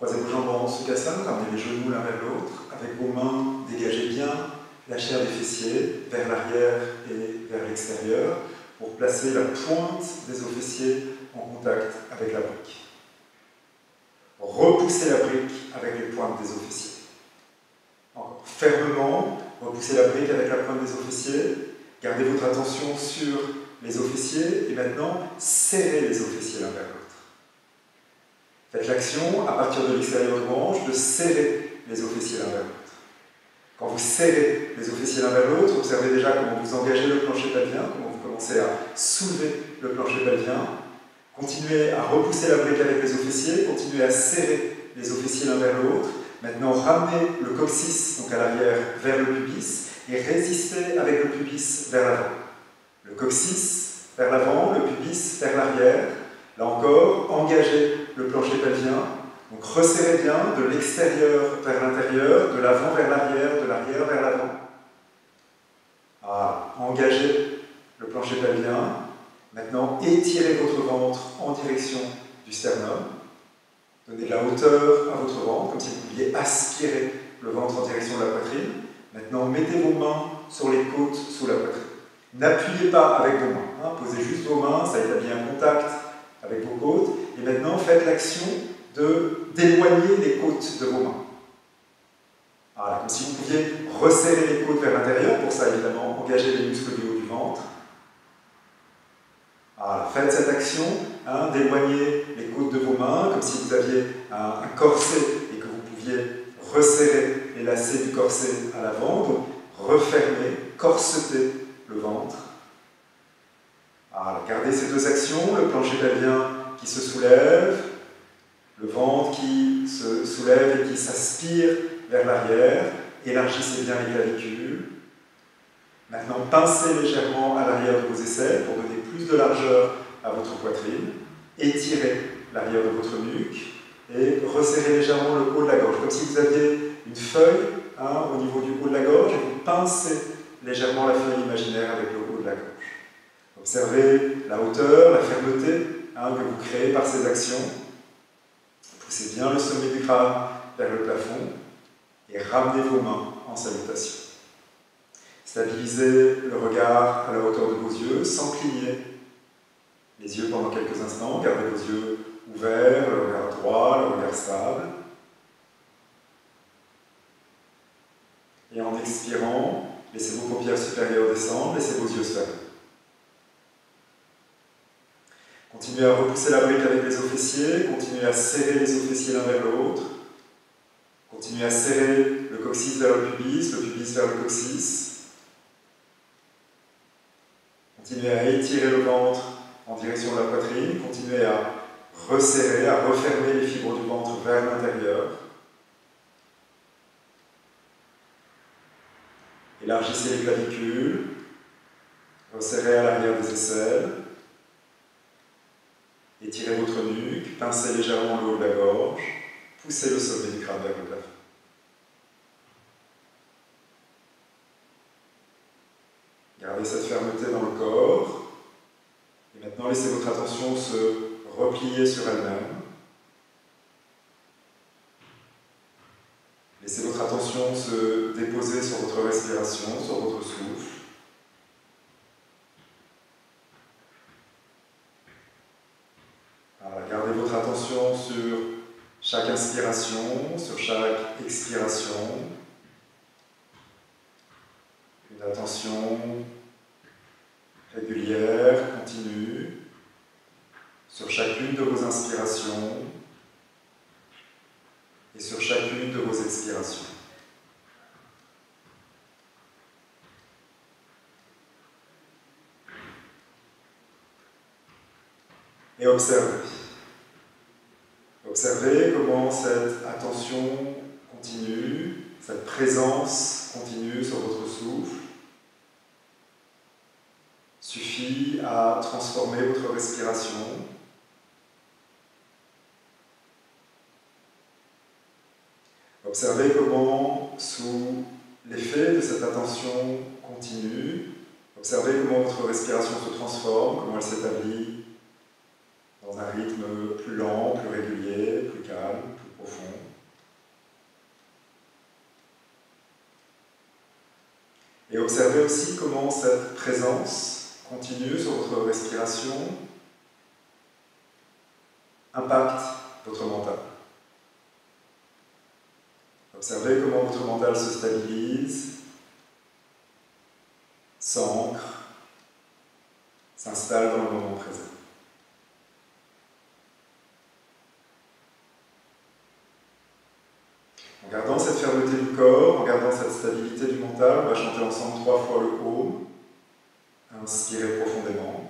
Croisez vos jambes en Sukhasana, ramenez les genoux l'un vers l'autre. Avec vos mains, dégagez bien la chair des fessiers vers l'arrière et vers l'extérieur pour placer la pointe des os fessiers en contact avec la brique. Repoussez la brique avec les pointes des os fessiers. Encore fermement, repoussez la brique avec la pointe des os fessiers. Gardez votre attention sur les os fessiers et maintenant serrez les os fessiers l'un vers l'autre. Faites l'action à partir de l'extérieur de hanche de serrer les os fessiers l'un vers l'autre. Quand vous serrez les os fessiers l'un vers l'autre, observez déjà comment vous engagez le plancher pelvien, comment vous commencez à soulever le plancher pelvien. Continuez à repousser la brique avec les os fessiers, continuez à serrer les os fessiers l'un vers l'autre. Maintenant, ramenez le coccyx, donc à l'arrière, vers le pubis et résistez avec le pubis vers l'avant. Le coccyx vers l'avant, le pubis vers l'arrière. Là encore, engagez le plancher pelvien. Donc resserrez bien de l'extérieur vers l'intérieur, de l'avant vers l'arrière, de l'arrière vers l'avant. Ah, engagez le plancher pelvien. Maintenant, étirez votre ventre en direction du sternum. Donnez de la hauteur à votre ventre, comme si vous pouviez aspirer le ventre en direction de la poitrine. Maintenant, mettez vos mains sur les côtes sous la poitrine. N'appuyez pas avec vos mains. Hein. posez juste vos mains, ça établit un contact avec vos côtes. Et maintenant, faites l'action d'éloigner les côtes de vos mains. Comme si vous pouviez resserrer les côtes vers l'intérieur, pour ça évidemment, engager les muscles du haut du ventre. Voilà, faites cette action hein, d'éloigner les côtes de vos mains, comme si vous aviez un, corset et que vous pouviez resserrer les lacets du corset à l'avant. Donc, refermer, corseter le ventre. Voilà, gardez ces deux actions, le plancher pelvien qui se soulève, le ventre qui se soulève et qui s'aspire vers l'arrière. Élargissez bien les clavicules. Maintenant, pincez légèrement à l'arrière de vos aisselles pour donner plus de largeur à votre poitrine. Étirez l'arrière de votre nuque et resserrez légèrement le haut de la gorge, comme si vous aviez une feuille hein, au niveau du haut de la gorge et vous pincez légèrement la feuille imaginaire avec le haut de la gorge. Observez la hauteur, la fermeté hein, que vous créez par ces actions. Poussez bien le sommet du crâne vers le plafond et ramenez vos mains en salutation. Stabilisez le regard à la hauteur de vos yeux sans cligner les yeux pendant quelques instants. Gardez vos yeux ouverts, le regard droit, le regard stable. Et en expirant, laissez vos paupières supérieures descendre, laissez vos yeux se fermer. Continuez à repousser la brique avec les os fessiers, continuez à serrer les os fessiers l'un vers l'autre. Continuez à serrer le coccyx vers le pubis, le pubis vers le coccyx. Continuez à étirer le ventre en direction de la poitrine. Continuez à resserrer, à refermer les fibres du ventre vers l'intérieur. Élargissez les clavicules. Resserrez à l'arrière des aisselles. Étirez votre nuque, pincez légèrement le haut de la gorge, poussez le sommet du crâne vers le plafond. Gardez cette fermeté dans le corps. Et maintenant, laissez votre attention se replier sur elle-même. Laissez votre attention se déposer sur votre respiration, sur votre souffle. sur chaque inspiration, sur chaque expiration. Une attention régulière, continue, sur chacune de vos inspirations et sur chacune de vos expirations. Et observez comment cette attention continue, cette continue sur votre souffle suffit à transformer votre respiration. Observez comment, sous l'effet de cette attention continue, observez comment votre respiration se transforme, comment elle s'établit dans un rythme plus lent, plus régulier, plus calme, plus profond. Et observez aussi comment cette présence continue sur votre respiration impacte votre mental. Observez comment votre mental se stabilise, s'ancre, s'installe dans le moment présent. En gardant cette fermeté du corps, stabilité du mental, on va chanter ensemble trois fois le home. Inspirez profondément.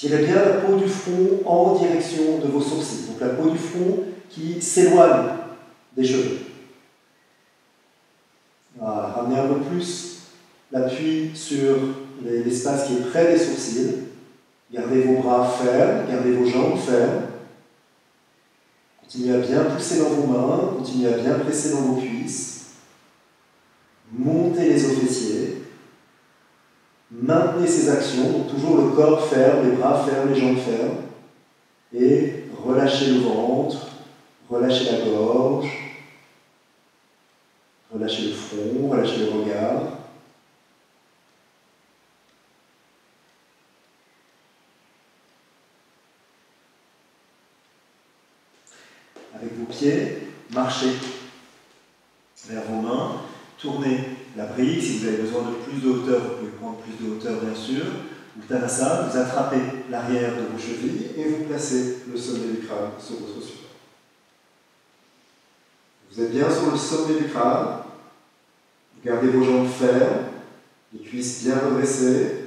Tirez bien la peau du front en direction de vos sourcils. Donc la peau du front qui s'éloigne des cheveux. Ramenez un peu plus l'appui sur l'espace qui est près des sourcils. Gardez vos bras fermes, gardez vos jambes fermes. Continuez à bien pousser dans vos mains, continuez à bien presser dans vos cuisses. Montez les os fessiers. Maintenez ces actions, toujours le corps ferme, les bras fermes, les jambes fermes, et relâchez le ventre, relâchez la gorge, relâchez le front, relâchez le regard. Avec vos pieds, marchez vers vos mains, tournez la brique, si vous avez besoin de plus de hauteur, vous pouvez prendre plus de hauteur bien sûr. Uttanasana, vous attrapez l'arrière de vos chevilles et vous placez le sommet du crâne sur votre support. Vous êtes bien sur le sommet du crâne. Gardez vos jambes fermes, les cuisses bien redressées.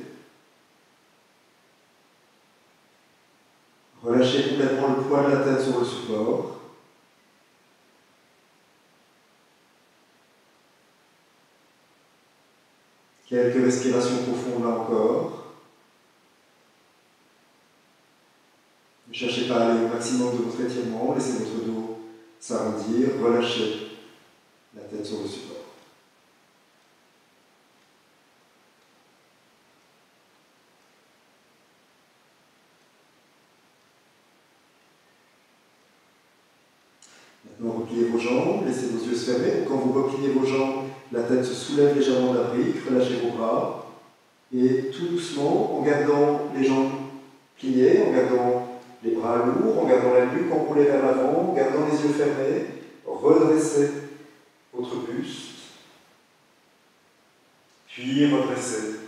Relâchez complètement le poids de la tête sur le support. Quelques respirations profondes là encore. Ne cherchez pas à aller au maximum de votre étirement, laissez votre dos s'arrondir, relâchez la tête sur le support. Maintenant, repliez vos jambes, laissez vos yeux se fermer. Quand vous repliez vos la tête se soulève légèrement de la brique, relâchez vos bras. Et tout doucement, en gardant les jambes pliées, en gardant les bras lourds, en gardant la nuque enroulée vers l'avant, en gardant les yeux fermés, redressez votre buste. Puis redressez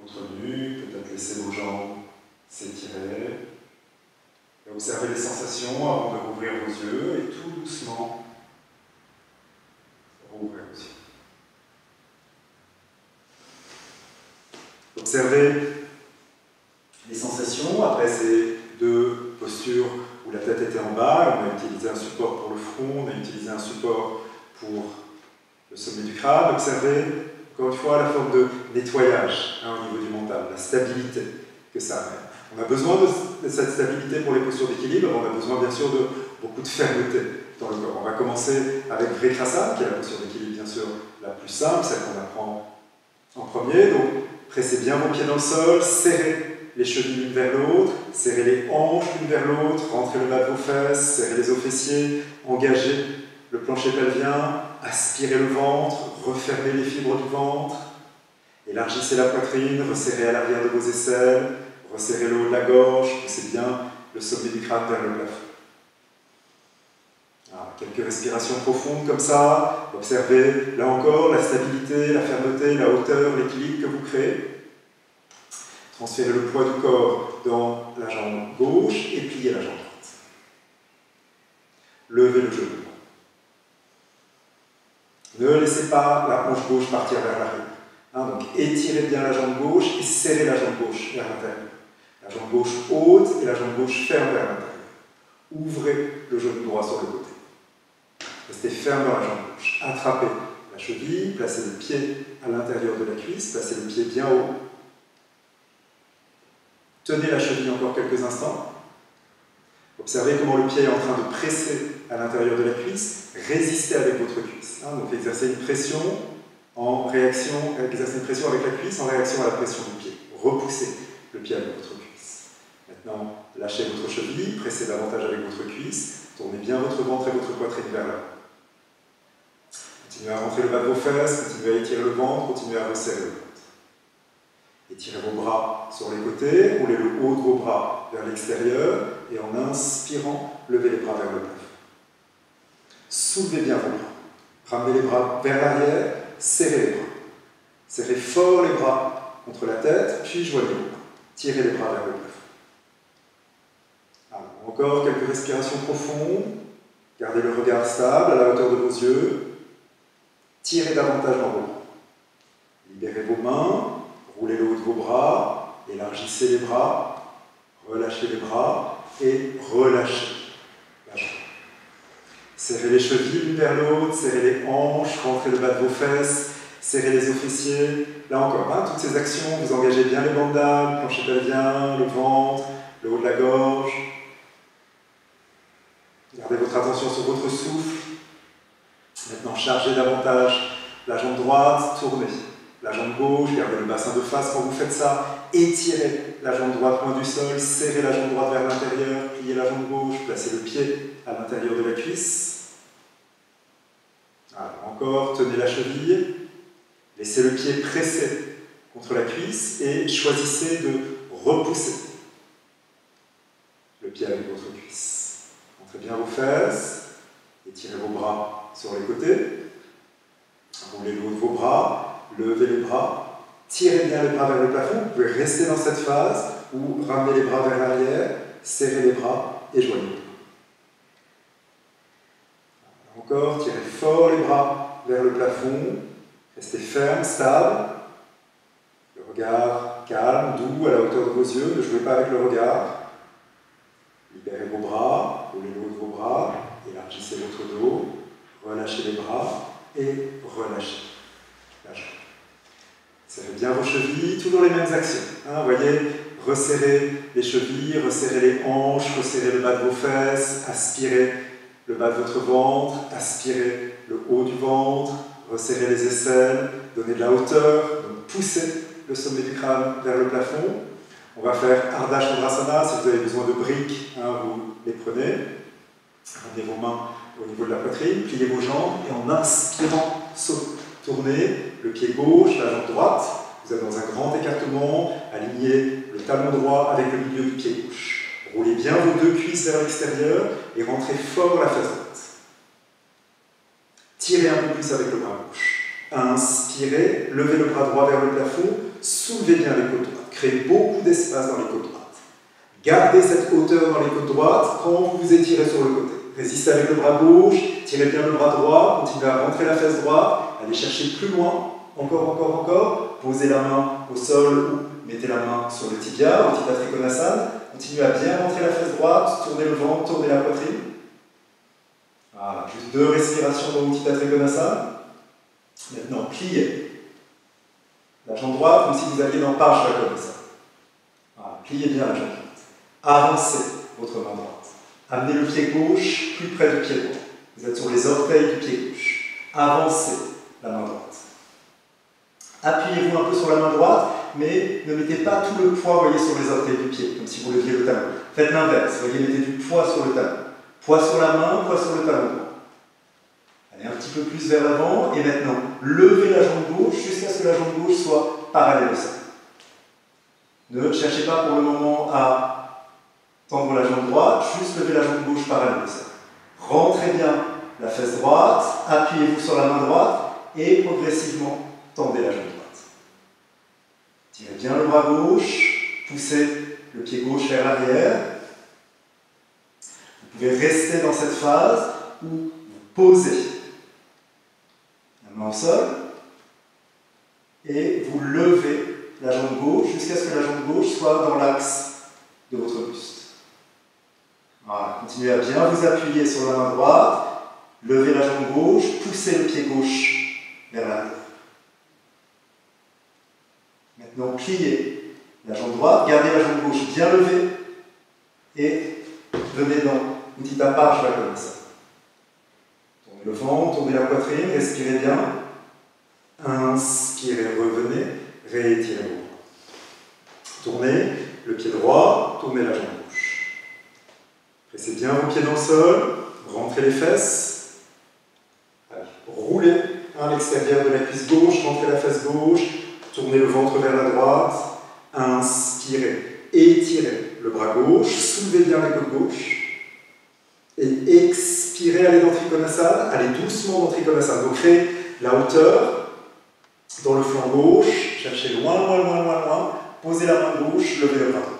votre nuque, peut-être laissez vos jambes s'étirer. Et observez les sensations avant de rouvrir vos yeux et tout doucement rouvrir vos yeux. Observez les sensations après ces deux postures où la tête était en bas, on a utilisé un support pour le front, on a utilisé un support pour le sommet du crâne. Observez encore une fois la forme de nettoyage hein, au niveau du mental, la stabilité que ça amène. On a besoin de cette stabilité pour les postures d'équilibre, on a besoin bien sûr de beaucoup de fermeté dans le corps. On va commencer avec Vrikrasana, qui est la posture d'équilibre bien sûr la plus simple, celle qu'on apprend en premier. Donc pressez bien vos pieds dans le sol, serrez les chevilles l'une vers l'autre, serrez les hanches l'une vers l'autre, rentrez le bas de vos fesses, serrez les os fessiers, engagez le plancher pelvien, aspirez le ventre, refermez les fibres du ventre, élargissez la poitrine, resserrez à l'arrière de vos aisselles, resserrez le haut de la gorge, poussez bien le sommet du crâne vers le plafond. Ah, quelques respirations profondes comme ça. Observez là encore la stabilité, la fermeté, la hauteur, l'équilibre que vous créez. Transférez le poids du corps dans la jambe gauche et pliez la jambe droite. Levez le genou. Ne laissez pas la hanche gauche partir vers l'arrière. Hein, donc étirez bien la jambe gauche et serrez la jambe gauche vers l'intérieur. La jambe gauche haute et la jambe gauche ferme vers l'intérieur. Ouvrez le genou droit sur le côté. Restez ferme dans la jambe gauche. Attrapez la cheville, placez le pied à l'intérieur de la cuisse, placez le pied bien haut. Tenez la cheville encore quelques instants. Observez comment le pied est en train de presser à l'intérieur de la cuisse. Résistez avec votre cuisse. Hein. donc exercez une pression en réaction, exercez une pression avec la cuisse en réaction à la pression du pied. Repoussez le pied avec votre cuisse. Maintenant, lâchez votre cheville, pressez davantage avec votre cuisse, tournez bien votre ventre et votre poitrine vers l'avant. Continuez à rentrer le bas de vos fesses, continuez à étirer le ventre, continuez à resserrer le ventre. Étirez vos bras sur les côtés, roulez le haut de vos bras vers l'extérieur et en inspirant, levez les bras vers le plafond. Soulevez bien vos bras. Ramenez les bras vers l'arrière, serrez les bras. Serrez fort les bras contre la tête, puis joignez vos bras. Tirez les bras vers le plafond. encore quelques respirations profondes. Gardez le regard stable à la hauteur de vos yeux. Tirez davantage dans vos bras. Libérez vos mains, roulez le haut de vos bras, élargissez les bras, relâchez les bras et relâchez la jambe. Serrez les chevilles l'une vers l'autre, serrez les hanches, rentrez le bas de vos fesses, serrez les os fessiers. Là encore, hein, toutes ces actions, vous engagez bien les bandes d'âme, plancher pelvien, le ventre, le haut de la gorge. Gardez votre attention sur votre souffle. Maintenant, chargez davantage la jambe droite, tournez. La jambe gauche, gardez le bassin de face quand vous faites ça. Étirez la jambe droite loin du sol, serrez la jambe droite vers l'intérieur, pliez la jambe gauche, placez le pied à l'intérieur de la cuisse. encore, tenez la cheville, laissez le pied pressé contre la cuisse et choisissez de repousser le pied avec votre cuisse. Entrez bien vos fesses, étirez vos bras sur les côtés, roulez le haut de vos bras, levez les bras, tirez bien les bras vers le plafond, vous pouvez rester dans cette phase ou ramener les bras vers l'arrière, serrez les bras et joignez. Encore, tirez fort les bras vers le plafond, restez ferme, stable, le regard calme, doux, à la hauteur de vos yeux, ne jouez pas avec le regard. Libérez vos bras, roulez le haut de vos bras, élargissez votre dos, relâchez les bras et relâchez la jambe. Serrez bien vos chevilles, toujours les mêmes actions. Hein, vous voyez, resserrez les chevilles, resserrez les hanches, resserrez le bas de vos fesses, aspirez le bas de votre ventre, aspirez le haut du ventre, resserrez les aisselles, donnez de la hauteur, donc poussez le sommet du crâne vers le plafond. On va faire Ardha Chandrasana, si vous avez besoin de briques, hein, vous les prenez. Ramenez vos mains au niveau de la poitrine, pliez vos jambes et en inspirant, Tournez le pied gauche, la jambe droite. Vous êtes dans un grand écartement. Alignez le talon droit avec le milieu du pied gauche. Roulez bien vos deux cuisses vers l'extérieur et rentrez fort la face droite. Tirez un peu plus avec le bras gauche. Inspirez, levez le bras droit vers le plafond, soulevez bien les côtes droites. Créez beaucoup d'espace dans les côtes droites. Gardez cette hauteur dans les côtes droites quand vous vous étirez sur le côté. Résistez avec le bras gauche, tirez bien le bras droit, continuez à rentrer la fesse droite, allez chercher plus loin, encore, encore, encore, posez la main au sol ou mettez la main sur le tibia, au Trikonasana, continuez à bien rentrer la fesse droite, tournez le ventre, tournez la poitrine. Voilà, juste deux respirations dans Utthita Trikonasana. Maintenant, pliez la jambe droite comme si vous alliez dans Parshva comme ça. Pliez bien la jambe droite. Avancez votre main droite. Amenez le pied gauche plus près du pied droit. Vous êtes sur les orteils du pied gauche. Avancez la main droite. Appuyez-vous un peu sur la main droite, mais ne mettez pas tout le poids voyez, sur les orteils du pied, comme si vous leviez le talon. Faites l'inverse, voyez, mettez du poids sur le talon. Poids sur la main, poids sur le talon droit. Allez un petit peu plus vers l'avant, et maintenant, levez la jambe gauche jusqu'à ce que la jambe gauche soit parallèle au sol. Ne cherchez pas pour le moment à tendre la jambe droite, juste levez la jambe gauche parallèle au sol. Rentrez bien la fesse droite, appuyez-vous sur la main droite, et progressivement tendez la jambe droite. Tirez bien le bras gauche, poussez le pied gauche vers l'arrière. Vous pouvez rester dans cette phase où vous posez la main au sol et vous levez la jambe gauche jusqu'à ce que la jambe gauche soit dans l'axe de votre buste. Continuez à bien vous appuyer sur la main droite, levez la jambe gauche, poussez le pied gauche vers l'arrière. Maintenant, pliez la jambe droite, gardez la jambe gauche bien levée et venez dans petit à part, je vais comme ça. Tournez le ventre, tournez la poitrine, respirez bien. Inspirez, revenez, réétirez-vous. Tournez le pied droit, tournez la jambe. Pressez bien vos pieds dans le sol, rentrez les fesses. Allez, roulez à l'extérieur de la cuisse gauche, rentrez la fesse gauche, Tournez le ventre vers la droite. Inspirez. Étirez le bras gauche. Soulevez bien la côte gauche. Et expirez, allez dans Trikonasana. Allez doucement dans Trikonasana. Donc créez la hauteur dans le flanc gauche. Cherchez loin, loin, loin, loin, loin. Posez la main gauche, levez le bras.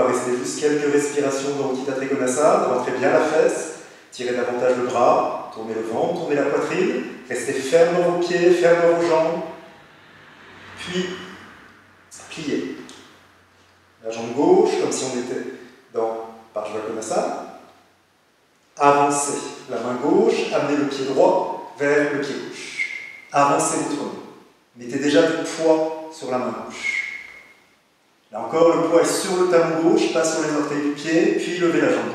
Va rester juste quelques respirations dans Uttita Trikonasana. Rentrez bien la fesse. Tirez davantage le bras. Tournez le ventre, tournez la poitrine. Restez ferme dans vos pieds, ferme dans vos jambes. Puis, pliez. La jambe gauche, comme si on était dans ça. Avancez la main gauche, amenez le pied droit vers le pied gauche. Avancez votre main. Mettez déjà du poids sur la main gauche. Là encore, le poids est sur le talon gauche, pas sur les orteils du pied, puis levez la jambe.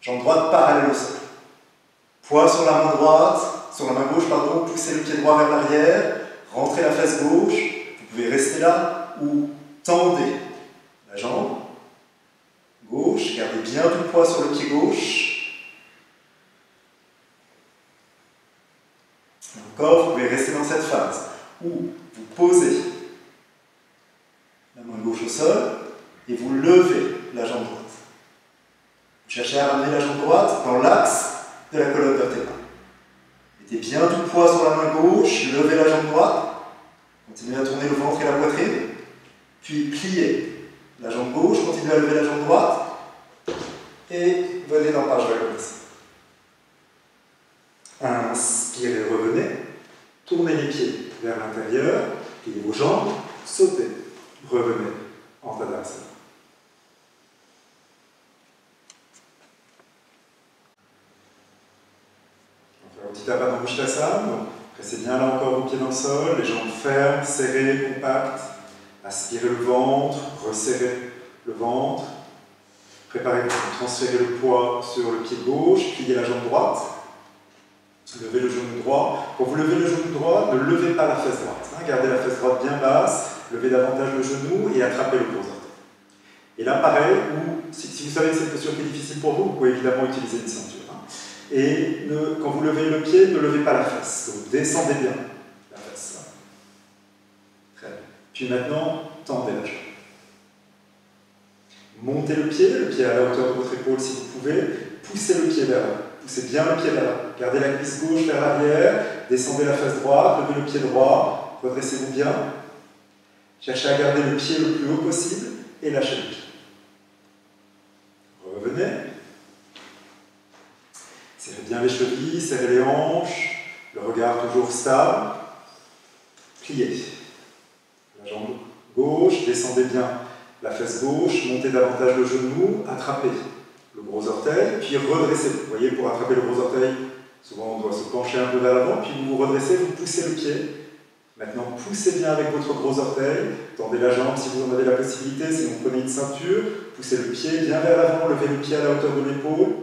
Jambe droite parallèle au sol. Poids sur la main droite, sur la main gauche, pardon, poussez le pied droit vers l'arrière, rentrez la face gauche, vous pouvez rester là ou tendez la jambe gauche, gardez bien du poids sur le pied gauche. encore, vous pouvez rester dans cette phase où vous posez la main gauche au sol et vous levez la jambe droite. Vous cherchez à ramener la jambe droite dans l'axe de la colonne vertébrale. Mettez bien du poids sur la main gauche, levez la jambe droite, continuez à tourner le ventre et la poitrine, puis pliez la jambe gauche, continuez à lever la jambe droite, et venez dans page comme Inspirez, revenez, tournez les pieds vers l'intérieur, pliez vos jambes, sautez, revenez en Tadasana. petit tapas dans Donc, pressez bien là encore vos pieds dans le sol, les jambes fermes, serrées, compactes. Aspirez le ventre, resserrez le ventre. Préparez-vous pour transférer le poids sur le pied gauche, pliez la jambe droite. Levez le genou droit. Quand vous levez le genou droit, ne levez pas la fesse droite. Hein. Gardez la fesse droite bien basse, levez davantage le genou et attrapez le Et là, pareil, si, vous savez que cette posture est difficile pour vous, vous pouvez évidemment utiliser une ceinture. Et quand vous levez le pied, ne levez pas la face. Vous descendez bien la face. Très bien. Puis maintenant, tendez la jambe. Montez le pied, le pied à la hauteur de votre épaule si vous pouvez. Poussez le pied vers là. Poussez bien le pied vers là. Gardez la cuisse gauche vers l'arrière. Descendez la face droite. Levez le pied droit. Redressez-vous bien. Cherchez à garder le pied le plus haut possible et lâchez le pied. Revenez. Serrez bien les chevilles, serrez les hanches, le regard toujours stable. Pliez. La jambe gauche, descendez bien la fesse gauche, montez davantage le genou, attrapez le gros orteil, puis redressez-vous. Vous voyez, pour attraper le gros orteil, souvent on doit se pencher un peu vers l'avant, puis vous vous redressez, vous poussez le pied Maintenant, poussez bien avec votre gros orteil, tendez la jambe si vous en avez la possibilité, si vous prenez une ceinture, poussez le pied bien vers l'avant, levez le pied à la hauteur de l'épaule,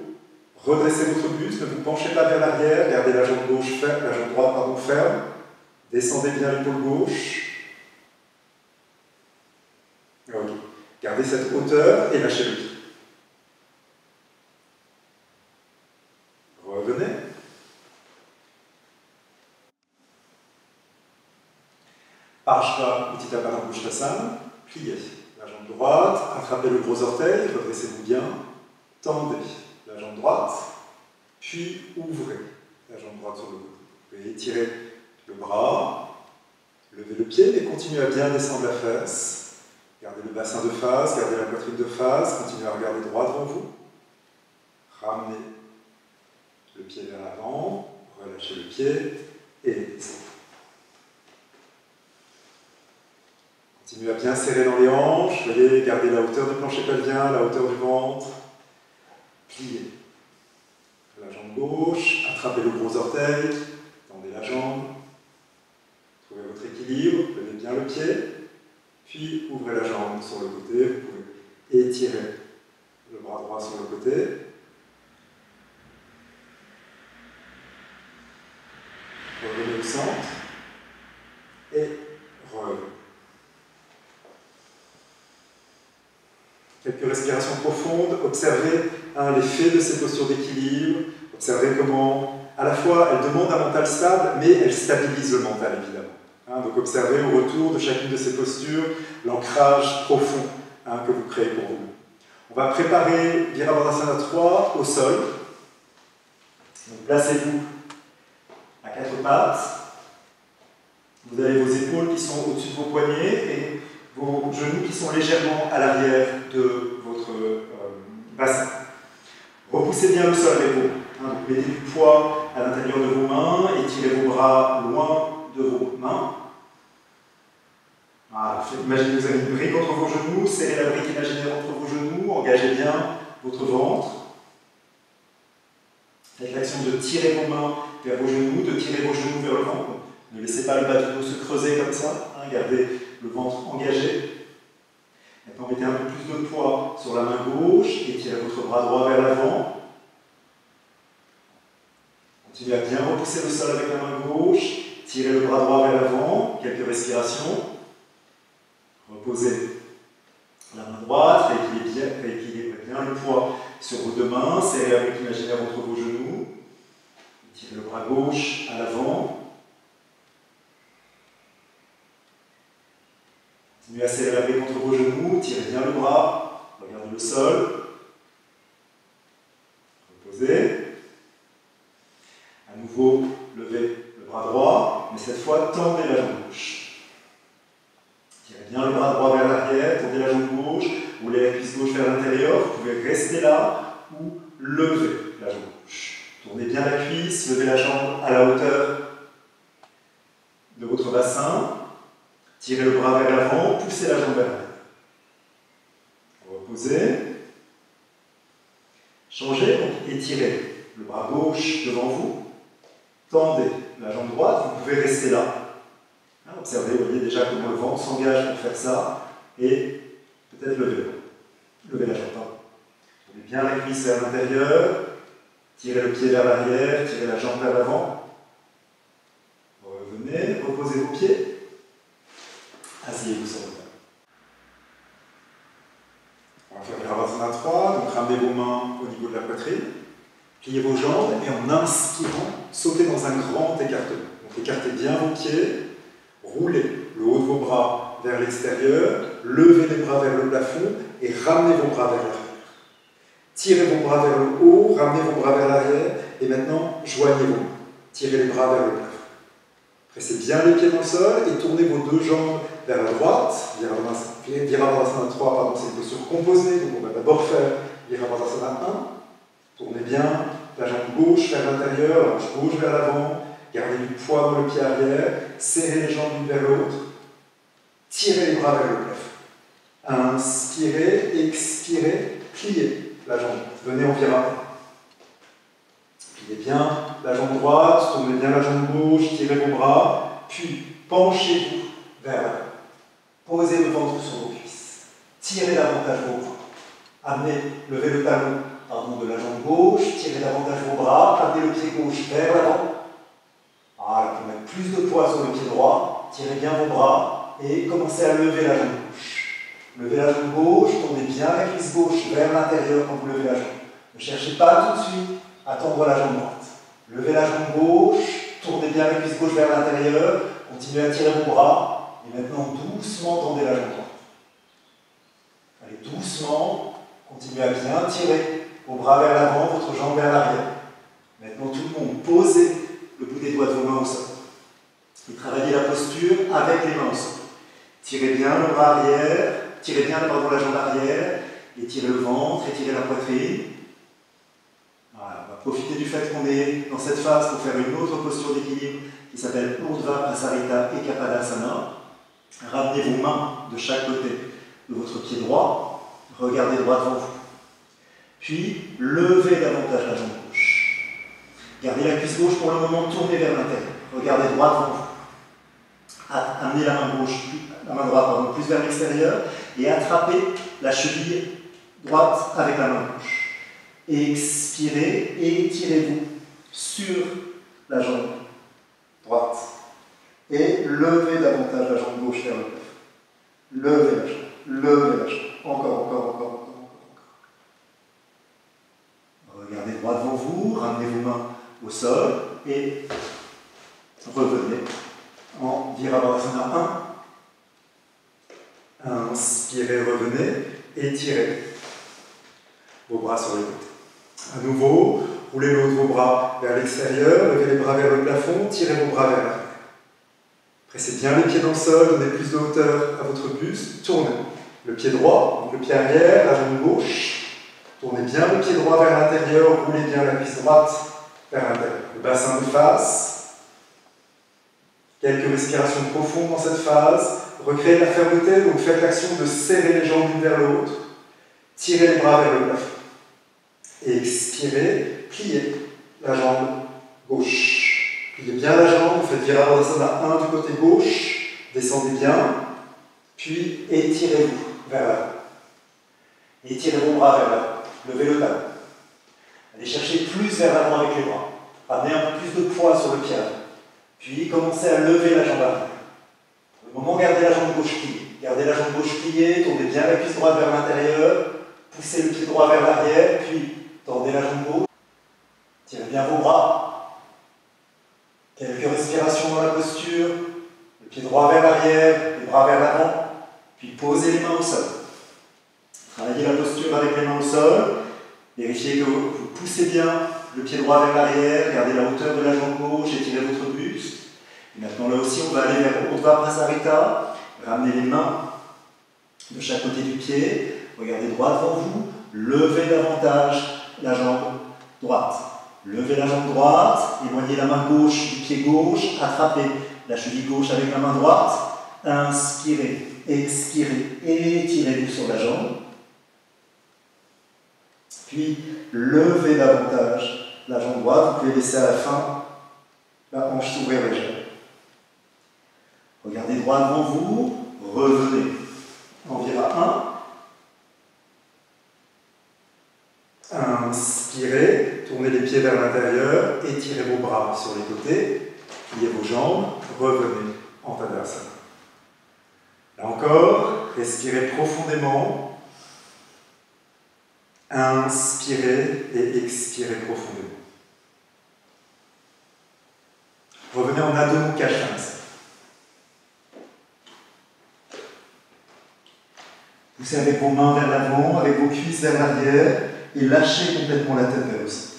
redressez votre buste, ne vous penchez pas vers l'arrière, gardez la jambe gauche ferme, la jambe droite pardon, ferme, descendez bien l'épaule gauche. Gardez cette hauteur et lâchez le pied. Revenez. Pliez la jambe droite, attrapez le gros orteil, redressez-vous bien, tendez la jambe droite, puis ouvrez la jambe droite sur le côté. Vous pouvez étirer le bras, levez le pied, mais continuez à bien descendre la fesse. Gardez le bassin de face, gardez la poitrine de face, continuez à regarder droit devant vous. Ramenez le pied vers l'avant, relâchez le pied et descendez. Continuez à bien serrer dans les hanches, voyez, gardez la hauteur du plancher pelvien, la hauteur du ventre. Pliez la jambe gauche, attrapez le gros orteil, tendez la jambe, trouvez votre équilibre, levez bien le pied, puis ouvrez la jambe sur le côté, vous pouvez étirer le bras droit sur le côté. Revenez au centre et revenez. Quelques respirations profondes, observez hein, l'effet de ces postures d'équilibre, observez comment, à la fois, elles demandent un mental stable, mais elles stabilisent le mental, évidemment. Hein. donc observez au retour de chacune de ces postures l'ancrage profond hein, que vous créez pour vous. On va préparer Virabhadrasana 3 au sol. Placez-vous à quatre pattes. Vous avez vos épaules qui sont au-dessus de vos poignets et vos genoux qui sont légèrement à l'arrière de Repoussez bien le sol avec vous. Hein, mettez du poids à l'intérieur de vos mains, étirez vos bras loin de vos mains. Imaginez que vous avez une brique entre vos genoux, serrez la brique imaginaire entre vos genoux, engagez bien votre ventre. Faites l'action de tirer vos mains vers vos genoux, de tirer vos genoux vers le ventre. Ne laissez pas le bas du dos se creuser comme ça. Hein, gardez le ventre engagé. Maintenant, mettez un peu plus de poids sur la main gauche et tirez votre bras droit vers l'avant. Continuez à bien repousser le sol avec la main gauche. Tirez le bras droit vers l'avant. Quelques respirations. Reposez la main droite, rééquilibrez bien, bien le poids sur vos deux mains, serrez avec l'imaginaire entre vos genoux. Tirez le bras gauche à l'avant. Continuez à brique entre vos genoux, tirez bien le bras, regardez le sol. Reposez. À nouveau, levez le bras droit, mais cette fois, tendez la jambe gauche. Tirez bien le bras droit vers l'arrière, tendez la jambe gauche, roulez la cuisse gauche vers l'intérieur. Vous pouvez rester là ou lever la jambe gauche. Tournez bien la cuisse, levez la jambe à la hauteur de votre bassin. Tirez le bras vers l'avant, poussez la jambe vers l'arrière. Reposez. Changez, donc étirez le bras gauche devant vous. Tendez la jambe droite, vous pouvez rester là. Hein, observez, vous voyez déjà comment le ventre s'engage pour faire ça. Et peut-être lever, lever la jambe. Tournez bien la cuisse vers l'intérieur. Tirez le pied vers l'arrière, tirez la jambe vers l'avant. Revenez, reposez vos pieds. Asseyez-vous sur le table. On va faire Virabhadrasana 3, donc ramenez vos mains au niveau de poitrine, pliez vos jambes et en inspirant, sautez dans un grand écartement. Donc écartez bien vos pieds, roulez le haut de vos bras vers l'extérieur, levez les bras vers le plafond et ramenez vos bras vers l'arrière. Tirez vos bras vers le haut, ramenez vos bras vers l'arrière et maintenant joignez vos mains. Tirez les bras vers le plafond. Pressez bien les pieds dans le sol et tournez vos deux jambes vers la droite. Virabhadrasana 3, pardon, c'est une posture composée, donc on va d'abord faire Virabhadrasana 1. Tournez bien la jambe gauche vers l'intérieur, la hanche gauche vers l'avant. Gardez du poids dans le pied arrière. Serrez les jambes l'une vers l'autre. Tirez les bras vers le plafond. Inspirez, expirez, pliez la jambe. Venez en Virabhadrasana. Pliez bien la jambe droite, tournez bien la jambe gauche, tirez vos bras, puis penchez-vous vers l'avant. Posez le ventre sur vos cuisses. Tirez davantage vos bras. Amenez, levez le talon pardon, de la jambe gauche, tirez davantage vos bras, amenez le pied gauche vers l'avant. Voilà, pour mettre plus de poids sur le pied droit, tirez bien vos bras et commencez à lever la jambe gauche. Levez la jambe gauche, tournez bien la cuisse gauche vers l'intérieur quand vous levez la jambe. Ne cherchez pas tout de suite à tendre la jambe droite. Levez la jambe gauche, tournez bien la cuisse gauche vers l'intérieur, continuez à tirer vos bras, et maintenant doucement tendez la jambe droite. Allez doucement, continuez à bien tirer vos bras vers l'avant, votre jambe vers l'arrière. Maintenant tout le monde, posez le bout des doigts de vos mains au sol. Et travaillez la posture avec les mains au. Tirez bien le bras arrière, tirez bien pardon, la jambe arrière, et tirez le ventre, et tirez la poitrine. Voilà, on va profiter du fait qu'on est dans cette phase pour faire une autre posture d'équilibre qui s'appelle Urdhva Prasarita et Kapadasana. Ramenez vos mains de chaque côté de votre pied droit, regardez droit devant vous. Puis levez davantage la jambe gauche. Gardez la cuisse gauche pour le moment tournée vers l'intérieur. Regardez droit devant vous. Amenez la main gauche, droite plus vers l'extérieur et attrapez la cheville droite avec la main gauche. Expirez et étirez-vous sur la jambe droite. Et levez davantage la jambe gauche vers le. Levez la jambe, levez la jambe. Encore, encore, encore. Regardez droit devant vous, ramenez vos au sol et revenez en Virabhadrasana 1. Inspirez, revenez, étirez vos bras sur les côtés. À nouveau, roulez le haut de vos bras vers l'extérieur, levez les bras vers le plafond, tirez vos bras vers l'arrière. Pressez bien les pieds dans le sol, donnez plus de hauteur à votre buste, tournez. Le pied droit, donc le pied arrière, la jambe gauche. Tournez bien le pied droit vers l'intérieur, roulez bien la cuisse droite. Le bassin de face. Quelques respirations profondes dans cette phase. Recréez la fermeté, donc faites l'action de serrer les jambes l'une vers l'autre. Tirez les bras vers le plafond. Et expirez, pliez la jambe gauche. Pliez bien la jambe, faites Virabhadrasana 1 du côté gauche, descendez bien, puis étirez-vous vers l'avant. Étirez vos bras vers l'avant, levez le talon. Allez chercher plus vers l'avant avec les bras. Amenez un peu plus de poids sur le pied Puis commencez à lever la jambe arrière. Pour le moment, gardez la jambe gauche pliée. Gardez la jambe gauche pliée, tournez bien la cuisse droite vers l'intérieur, poussez le pied droit vers l'arrière, puis Tendez la jambe gauche. Tirez bien vos bras. Quelques respirations dans la posture. Le pied droit vers l'arrière, les bras vers l'avant. Puis posez les mains au sol. Travaillez la posture avec les mains au sol. Vérifiez que vous poussez bien le pied droit vers l'arrière. Gardez la hauteur de la jambe gauche. Étirez votre buste. Et maintenant, là aussi, on va aller vers Urdhva Prasarita. Ramenez les mains de chaque côté du pied. Regardez droit devant vous. Levez davantage la jambe droite. Levez la jambe droite, éloignez la main gauche du pied gauche, attrapez la cheville gauche avec la main droite, inspirez, expirez, étirez-vous sur la jambe. Puis levez davantage la jambe droite, vous pouvez laisser à la fin la hanche s'ouvrir légère. Regardez droit devant vous, revenez. Environ 1, Inspirez, tournez les pieds vers l'intérieur, étirez vos bras sur les côtés, pliez vos jambes, revenez en Tadasana. Là encore, respirez profondément. Inspirez et expirez profondément. Revenez en Adho Mukha Poussez avec vos mains vers l'avant, avec vos cuisses vers l'arrière et lâchez complètement la tête vers le sol.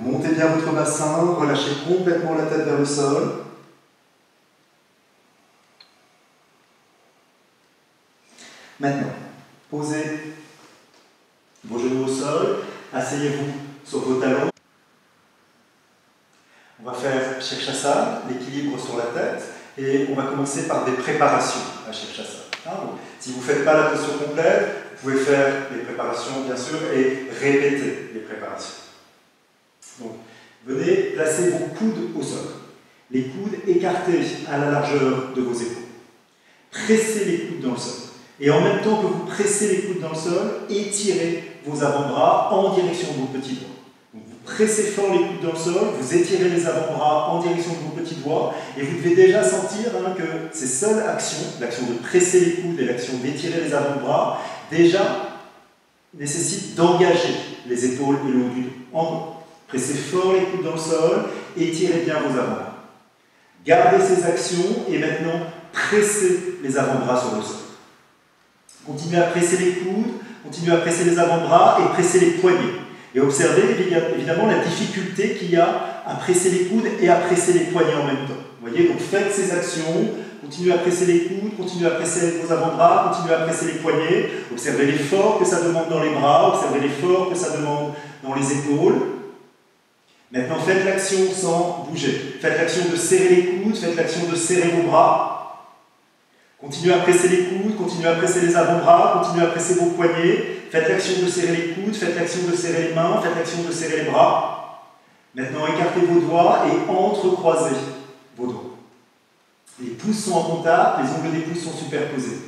Montez bien votre bassin, relâchez complètement la tête vers le sol. Maintenant, posez vos genoux au sol, asseyez-vous sur vos talons. On va faire Shirshasana, l'équilibre sur la tête. Et on va commencer par des préparations à Shirshasana. Hein, si vous ne faites pas la posture complète, Vous pouvez faire les préparations, bien sûr, et répéter les préparations. Donc, venez placer vos coudes au sol. Les coudes écartés à la largeur de vos épaules. Pressez les coudes dans le sol. Et en même temps que vous pressez les coudes dans le sol, étirez vos avant-bras en direction de vos petits doigts. vous pressez fort les coudes dans le sol, vous étirez les avant-bras en direction de vos petits doigts, et vous devez déjà sentir hein, que ces seules actions, l'action de presser les coudes et l'action d'étirer les avant-bras, déjà nécessitent d'engager les épaules et le haut dos. Encore. Pressez fort les coudes dans le sol, étirez bien vos avant-bras. Gardez ces actions et maintenant pressez les avant-bras sur le sol. Continuez à presser les coudes, continuez à presser les avant-bras et presser les poignets. Et observez évidemment la difficulté qu'il y a à presser les coudes et à presser les poignets en même temps. Vous voyez, donc faites ces actions, continuez à presser les coudes, continuez à presser vos avant-bras, continuez à presser les poignets, observez l'effort que ça demande dans les bras, observez l'effort que ça demande dans les épaules. Maintenant, faites l'action sans bouger. Faites l'action de serrer les coudes, faites l'action de serrer vos bras. Continuez à presser les coudes, continuez à presser les avant-bras, continuez à presser vos poignets. Faites l'action de serrer les coudes, faites l'action de serrer les mains, faites l'action de serrer les bras. Maintenant, écartez vos doigts et entrecroisez vos doigts. Les pouces sont en contact, les ongles des pouces sont superposés.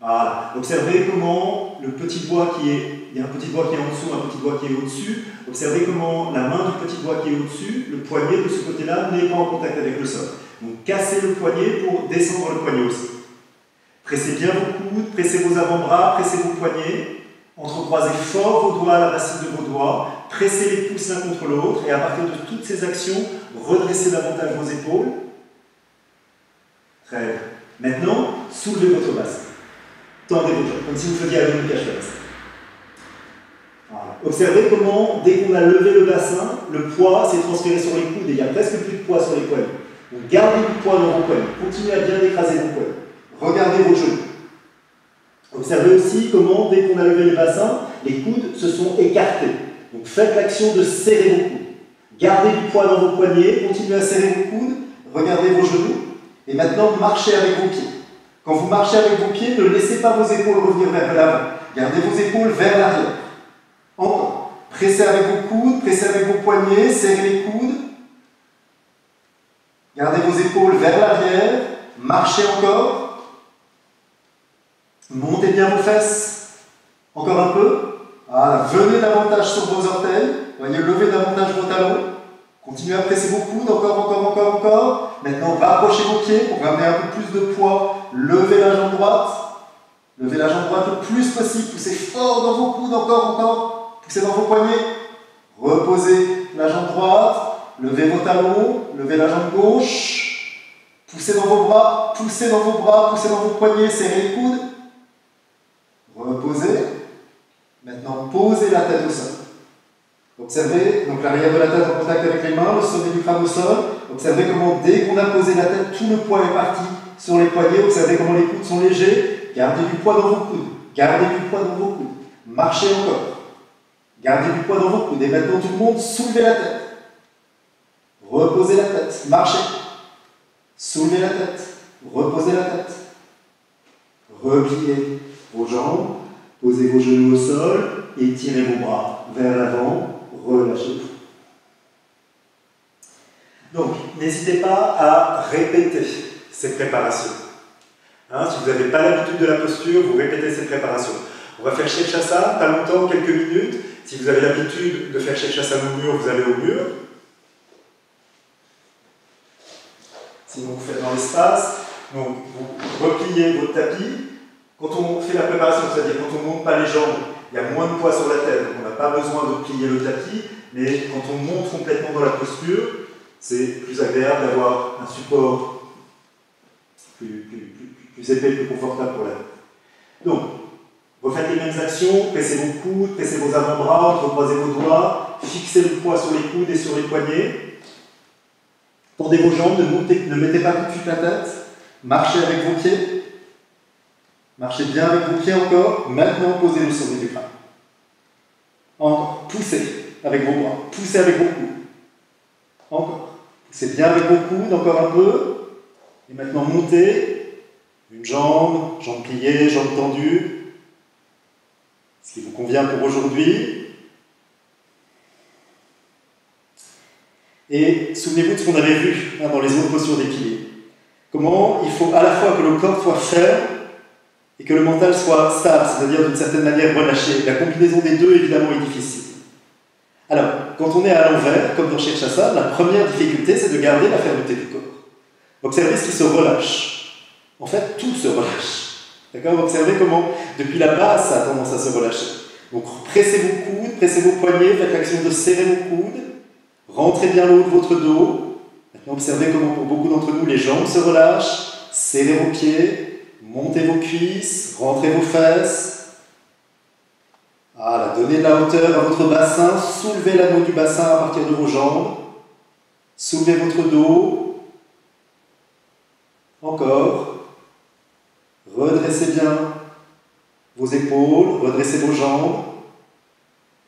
Voilà. Observez comment le petit doigt qui est, il y a un petit doigt qui est en dessous, un petit doigt qui est au-dessus. Observez comment la main du petit doigt qui est au-dessus, le poignet de ce côté-là n'est pas en contact avec le sol. Donc cassez le poignet pour descendre le poignet aussi. Pressez bien vos coudes, pressez vos avant-bras, pressez vos poignets. Entrecroisez fort vos doigts à la racine de vos doigts. Pressez les pouces l'un contre l'autre. Et à partir de toutes ces actions, redressez davantage vos épaules. Très bien. Maintenant, soulevez votre bassin. Tendez vos jambes, comme si vous faisiez la demi cache voilà. Observez comment, dès qu'on a levé le bassin, le poids s'est transféré sur les coudes et il n'y a presque plus de poids sur les poignets. Donc gardez du poids dans vos poignets. Continuez à bien écraser vos poignets. Regardez vos genoux. Observez aussi comment, dès qu'on a levé le bassin, les coudes se sont écartés. Donc faites l'action de serrer vos coudes. Gardez du poids dans vos poignets, continuez à serrer vos coudes, regardez vos genoux, et maintenant marchez avec vos pieds. Quand vous marchez avec vos pieds, ne laissez pas vos épaules revenir vers l'avant. Gardez vos épaules vers l'arrière. Encore. Pressez avec vos coudes, pressez avec vos poignets, serrez les coudes. Gardez vos épaules vers l'arrière. Marchez encore. Montez bien vos fesses. Encore un peu. Voilà. Venez davantage sur vos orteils. Voyez, levez davantage vos talons. Continuez à presser vos coudes. Encore, encore, encore, encore. Maintenant, rapprochez vos pieds pour ramener un peu plus de poids. Levez la jambe droite. Levez la jambe droite le plus possible. Poussez fort dans vos coudes. Encore, encore. Poussez dans vos poignets. Reposez la jambe droite. Levez vos talons. Levez la jambe gauche. Poussez dans vos bras. Poussez dans vos bras. Poussez dans vos poignets. Serrez les coudes. Maintenant, posez la tête au sol. Observez donc l'arrière de la tête en contact avec les mains, le sommet du crâne au sol. Observez comment, dès qu'on a posé la tête, tout le poids est parti sur les poignets. Observez comment les coudes sont légers. Gardez du poids dans vos coudes. Gardez du poids dans vos coudes. Marchez encore. Gardez du poids dans vos coudes. Et maintenant, tout le monde, soulevez la tête. Reposez la tête. Marchez. Soulevez la tête. Reposez la tête. Repliez vos jambes, posez vos genoux au sol, étirez vos bras vers l'avant, relâchez-vous. Donc, n'hésitez pas à répéter ces préparations. Hein, si vous n'avez pas l'habitude de la posture, vous répétez ces préparations. On va faire Chassa, pas longtemps, quelques minutes. Si vous avez l'habitude de faire Chassa au mur, vous allez au mur. Sinon, vous faites dans l'espace. Donc, vous repliez votre tapis, quand on fait la préparation, c'est-à-dire quand on ne monte pas les jambes, il y a moins de poids sur la tête, donc on n'a pas besoin de plier le tapis, mais quand on monte complètement dans la posture, c'est plus agréable d'avoir un support plus, épais, plus confortable pour la tête. Donc, refaites les mêmes actions, pressez vos coudes, pressez vos avant-bras, entrecroisez vos doigts, fixez le poids sur les coudes et sur les poignets. Tendez vos jambes, ne, ne mettez pas tout de suite la tête, marchez avec vos pieds. Marchez bien avec vos pieds encore. Maintenant, posez le sommet du crâne. Encore. Poussez avec vos bras. Poussez avec vos coudes. Encore. Poussez bien avec vos coudes, encore un peu. Et maintenant, montez. Une jambe, jambe pliée, jambe tendue. on vient pour aujourd'hui. Et souvenez-vous de ce qu'on avait vu hein, dans les autres postures d'équilibre. Comment il faut à la fois que le corps soit ferme et que le mental soit stable, c'est-à-dire d'une certaine manière relâché. La combinaison des deux, évidemment, est difficile. Alors, quand on est à l'envers, comme dans ça, la première difficulté, c'est de garder la fermeté du corps. Observez ce qui se relâche. En fait, tout se relâche. D'accord? Observez comment, depuis la base, ça a tendance à se relâcher. Donc, pressez vos coudes, pressez vos poignets, faites l'action de serrer vos coudes, rentrez bien le haut de votre dos. Maintenant, observez comment, pour beaucoup d'entre nous, les jambes se relâchent, serrez vos pieds, montez vos cuisses, rentrez vos fesses. Voilà, donnez de la hauteur à votre bassin, soulevez l'anneau du bassin à partir de vos jambes, soulevez votre dos. Encore. Redressez bien vos épaules, redressez vos jambes.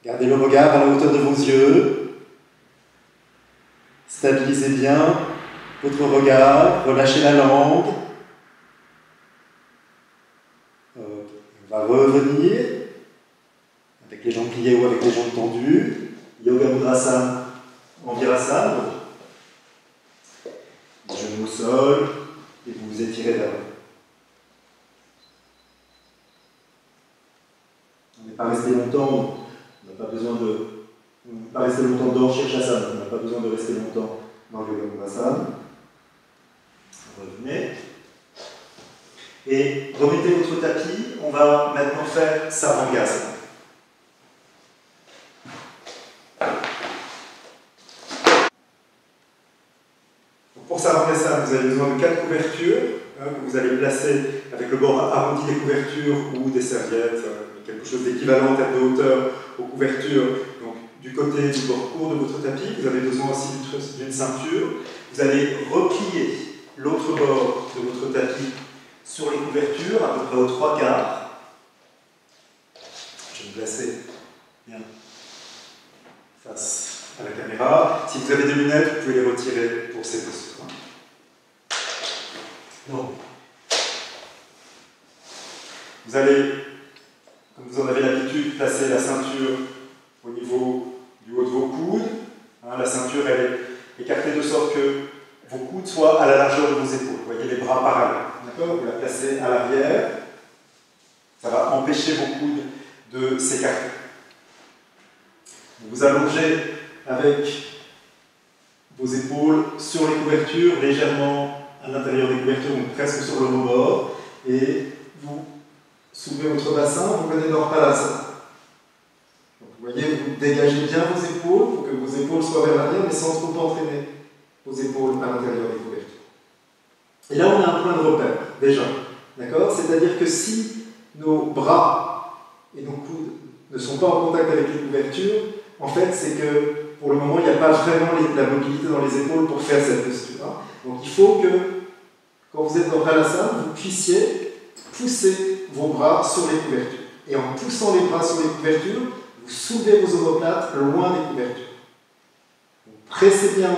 Gardez le regard à la hauteur de vos yeux. Stabilisez bien votre regard, relâchez la langue. On va revenir avec les jambes pliées ou avec les jambes tendues. Yoga Mudrasana en Virasana. Genoux au sol et vous vous étirez vers On n'est pas resté longtemps, on n'a pas besoin de. Pas resté longtemps dans Shirshasana, on n'a pas besoin de rester longtemps dans le Yoga Mudrasana. Revenez. Et remettez votre tapis, on va maintenant faire Sarangasana. Pour ça, vous avez besoin de quatre couvertures hein, que vous allez placer avec le bord arrondi des couvertures ou des serviettes, euh, quelque chose d'équivalent en termes de hauteur aux couvertures. Du côté du bord court de votre tapis, vous avez besoin aussi d'une ceinture. Vous allez replier l'autre bord de votre tapis sur les couvertures, à peu près aux trois quarts. Je vais me placer bien face à la caméra. Si vous avez des lunettes, vous pouvez les retirer pour ces postures. Donc, vous allez, comme vous en avez l'habitude, placer la ceinture au niveau du haut de vos coudes. Hein, la ceinture, elle est écartée de sorte que vos coudes soient à la largeur de vos épaules. Vous voyez les bras parallèles. Vous la placez à l'arrière. Ça va empêcher vos coudes de s'écarter. Vous allongez avec vos épaules sur les couvertures, légèrement à l'intérieur des couvertures, donc presque sur le rebord, et vous soulevez votre bassin, vous venez d'Orpalasana. Vous voyez, vous dégagez bien vos épaules pour que vos épaules soient vers l'arrière, mais sans trop entraîner vos épaules à l'intérieur des couvertures. Et là, on a un point de repère, déjà. D'accord? C'est-à-dire que si nos bras et nos coudes ne sont pas en contact avec les couvertures, en fait, c'est que pour le moment, il n'y a pas vraiment la mobilité dans les épaules pour faire cette posture. Hein. Donc il faut que, quand vous êtes dans Halasana, vous puissiez pousser vos bras sur les couvertures. Et en poussant les bras sur les couvertures, vous soulevez vos omoplates loin des couvertures. pressez bien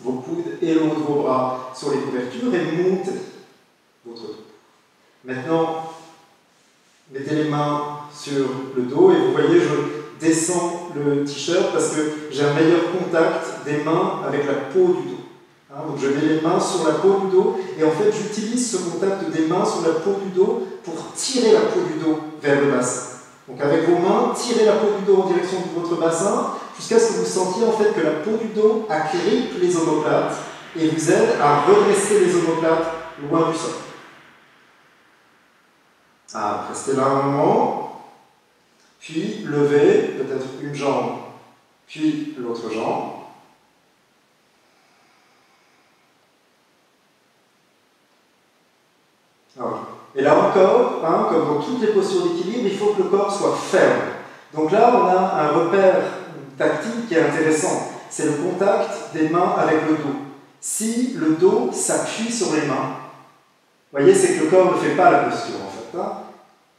vos coudes et de vos bras sur les couvertures et montez Maintenant, mettez les mains sur le dos et vous voyez, je descends le t-shirt parce que j'ai un meilleur contact des mains avec la peau du dos. Hein, donc je mets les mains sur la peau du dos et en fait j'utilise ce contact des mains sur la peau du dos pour tirer la peau du dos vers le bassin. Donc avec vos mains, tirez la peau du dos en direction de votre bassin jusqu'à ce que vous sentiez en fait que la peau du dos agrippe les omoplates et vous aide à redresser les omoplates loin du sol. Ah, restez là un moment puis lever peut-être une jambe, puis l'autre jambe. Et là encore, hein, comme dans toutes les postures d'équilibre, il faut que le corps soit ferme. Donc là, on a un repère tactile qui est intéressant. C'est le contact des mains avec le dos. Si le dos s'appuie sur les mains, vous voyez, c'est que le corps ne fait pas la posture en fait. Hein.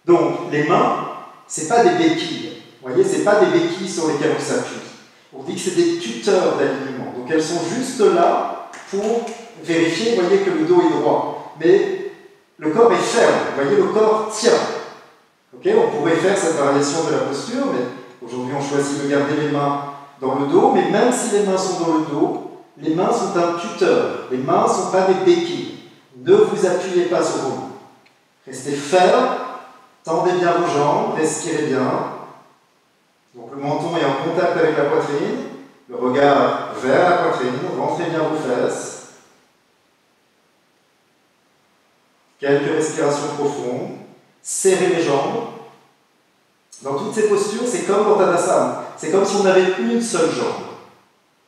Donc les mains c'est pas des béquilles. Vous voyez, c'est pas des béquilles sur lesquelles on s'appuie. On dit que c'est des tuteurs d'alignement. Donc elles sont juste là pour vérifier, voyez, que le dos est droit. Mais le corps est ferme. Vous voyez, le corps tient. Ok, on pourrait faire cette variation de la posture, mais aujourd'hui on choisit de garder les mains dans le dos, mais même si les mains sont dans le dos, les mains sont un tuteur. Les mains ne sont pas des béquilles. Ne vous appuyez pas sur vos mains. Restez ferme, tendez bien vos jambes, respirez bien. Donc le menton est en contact avec la poitrine, le regard vers la poitrine, rentrez bien vos fesses. Quelques respirations profondes, serrez les jambes. Dans toutes ces postures, c'est comme dans Tadasana. C'est comme si on avait une seule jambe.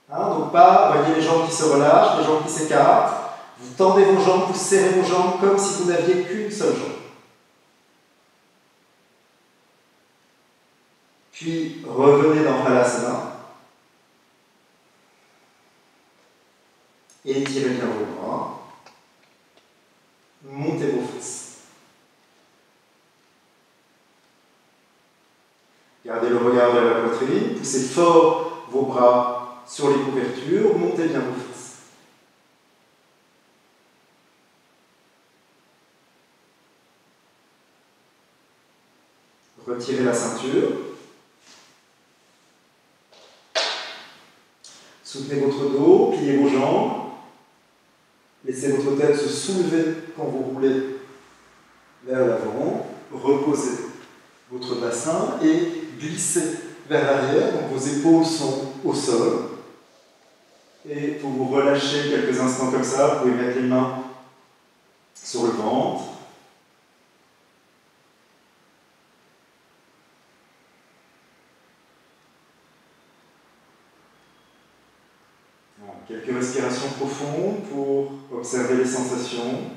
Hein, donc pas, voyez les jambes qui se relâchent, les jambes qui s'écartent. Vous tendez vos jambes, vous serrez vos jambes comme si vous n'aviez qu'une seule jambe. Puis revenez dans Halasana. Étirez bien vos bras. Montez vos fesses. Gardez le regard vers la poitrine. Poussez fort vos bras sur les couvertures. Montez bien vos fesses. Retirez la ceinture. Soutenez votre dos, pliez vos jambes. Laissez votre tête se soulever quand vous roulez vers l'avant. Reposez votre bassin et glissez vers l'arrière. Donc vos épaules sont au sol. Et pour vous relâcher quelques instants comme ça, vous pouvez mettre les mains sur le ventre. Quelques profondes pour observer les sensations.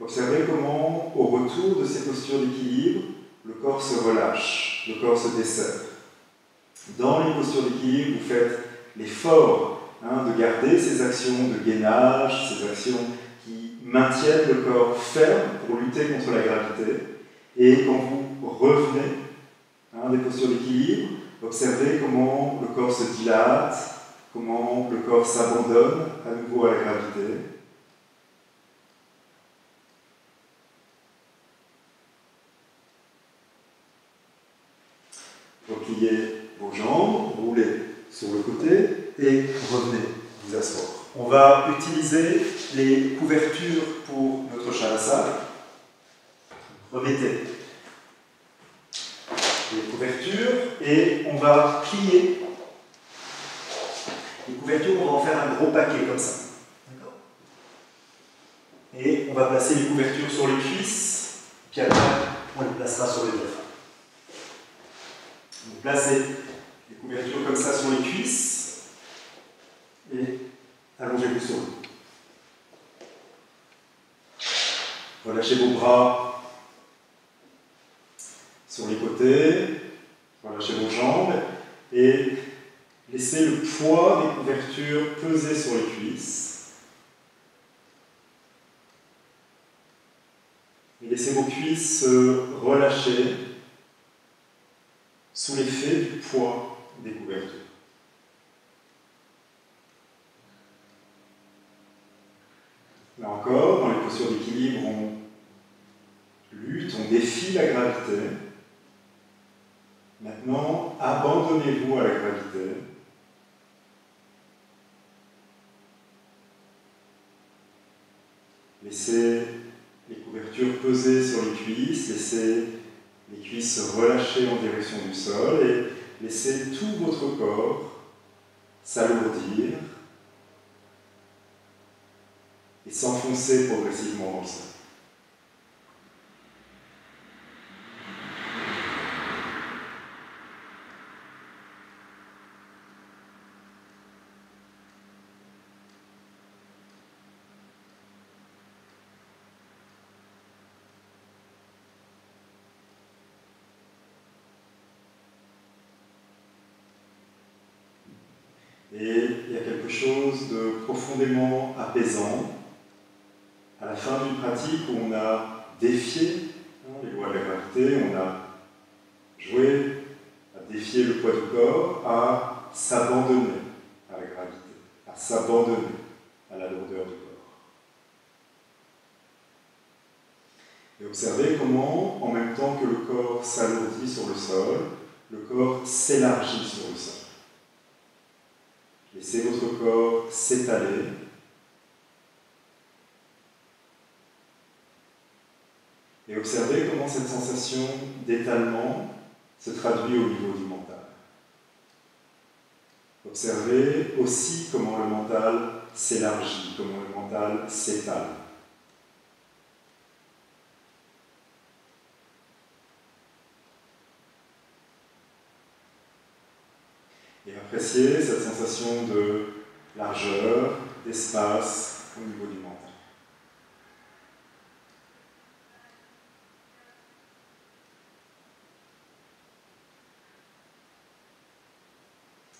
Observez comment, au retour de ces postures d'équilibre, le corps se relâche, le corps se desserre. Dans les postures d'équilibre, vous faites l'effort hein, de garder ces actions de gainage, ces actions qui maintiennent le corps ferme pour lutter contre la gravité. Et quand vous revenez hein, des postures d'équilibre, observez comment le corps se dilate, comment le corps s'abandonne à nouveau à la gravité. Repliez vos jambes, roulez sur le côté et revenez vous asseoir. On va utiliser les couvertures pour notre shavasana. Remettez les couvertures et on va plier les couvertures, on va en faire un gros paquet comme ça. Et on va placer les couvertures sur les cuisses, puis après on les placera sur les diaphragmes. Vous placez les couvertures comme ça sur les cuisses allongez-vous sur le Relâchez vos bras sur les côtés, relâchez vos jambes et laissez le poids des couvertures peser sur les cuisses. Et laissez vos cuisses se relâcher sous l'effet du poids des couvertures. Encore, dans les postures d'équilibre, on lutte, on défie la gravité. Maintenant, abandonnez-vous à la gravité. Laissez les couvertures peser sur les cuisses, laissez les cuisses se relâcher en direction du sol et laissez tout votre corps s'alourdir s'enfoncer progressivement dans sol. Et il y a quelque chose de profondément apaisant où on a défié les lois de la gravité, on a jouer, à défier le poids du corps, à s'abandonner à la gravité, à s'abandonner à la lourdeur du corps. Et observez comment, en même temps que le corps s'alourdit sur le sol, le corps s'élargit sur le sol. Laissez votre corps s'étaler. Et observez cette sensation d'étalement se traduit au niveau du mental. Observez aussi comment le mental s'élargit, comment le mental s'étale. Et appréciez cette sensation de largeur, d'espace au niveau du mental.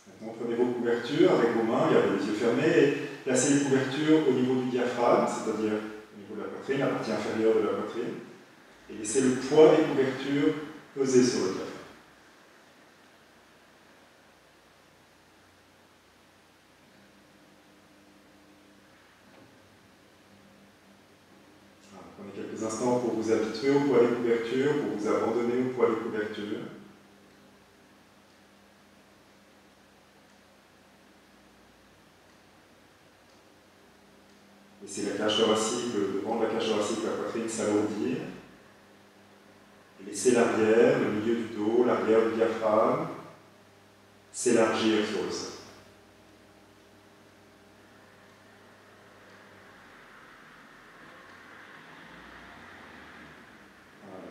Maintenant, prenez vos couvertures avec vos mains, gardez les yeux fermés et au niveau du diaphragme, c'est-à-dire au niveau de la poitrine, la partie inférieure de la poitrine, et laissez le poids des couvertures peser sur le diaphragme. Prenez quelques instants pour vous habituer au poids des couvertures, pour vous abandonner au poids des couvertures. Laissez la cage thoracique, le devant de la cage thoracique, la poitrine s'alourdir. Laissez l'arrière, le milieu du dos, l'arrière du diaphragme. S'élargir sur le sol.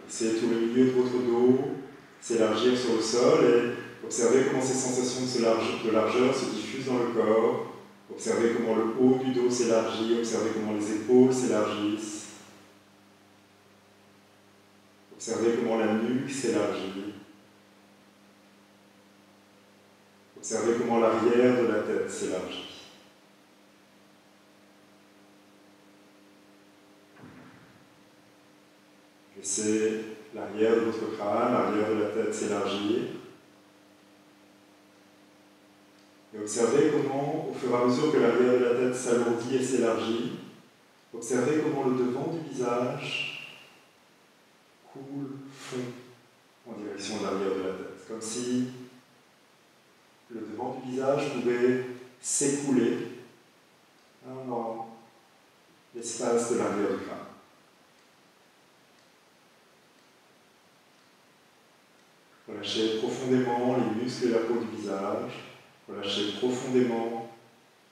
Laissez tout le milieu de votre dos. S'élargir sur le sol. Et observez comment ces sensations de largeur se diffusent dans le corps Observez comment le haut du dos s'élargit, observez comment les épaules s'élargissent. Observez comment la nuque s'élargit. Observez comment l'arrière de la tête s'élargit. Laissez l'arrière de votre crâne, l'arrière de la tête s'élargir. Et observez comment, fur et à mesure que l'arrière de la tête s'alourdit et s'élargit, observez comment le devant du visage coule, fond en direction de l'arrière de la tête. Comme si le devant du visage pouvait s'écouler dans l'espace de l'arrière du crâne. Relâchez profondément les muscles et la peau du visage. Relâchez profondément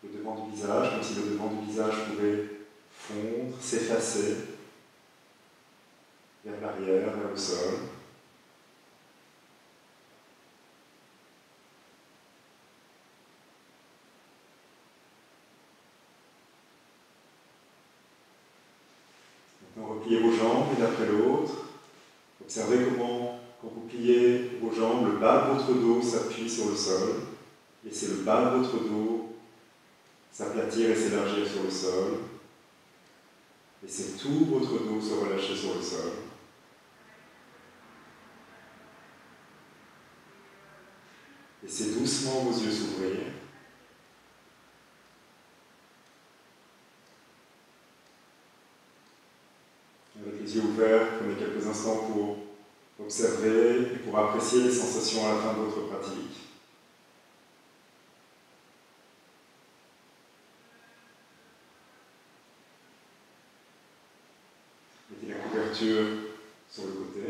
le devant du visage, comme si le devant du visage pouvait fondre, s'effacer vers l'arrière, vers le sol. Maintenant, repliez vos jambes l'une après l'autre. Observez comment, quand vous pliez vos jambes, le bas de votre dos s'appuie sur le sol. Laissez le bas de votre dos s'aplatir et s'élargir sur le sol. Laissez tout votre dos se relâcher sur le sol. Laissez doucement vos yeux s'ouvrir. Avec les yeux ouverts, prenez quelques instants pour observer et pour apprécier les sensations à la fin de votre pratique. Mettez la couverture sur le côté.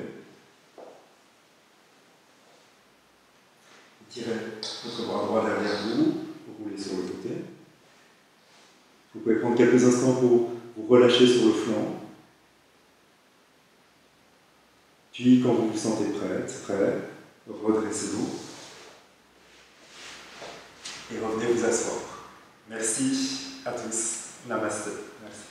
Tirez votre bras droit derrière vous, roulez sur le côté. Vous pouvez prendre quelques instants pour vous relâcher sur le flanc. Puis, quand vous vous sentez prêt, prêt, redressez-vous et revenez vous asseoir. Merci à tous. Namaste. Merci.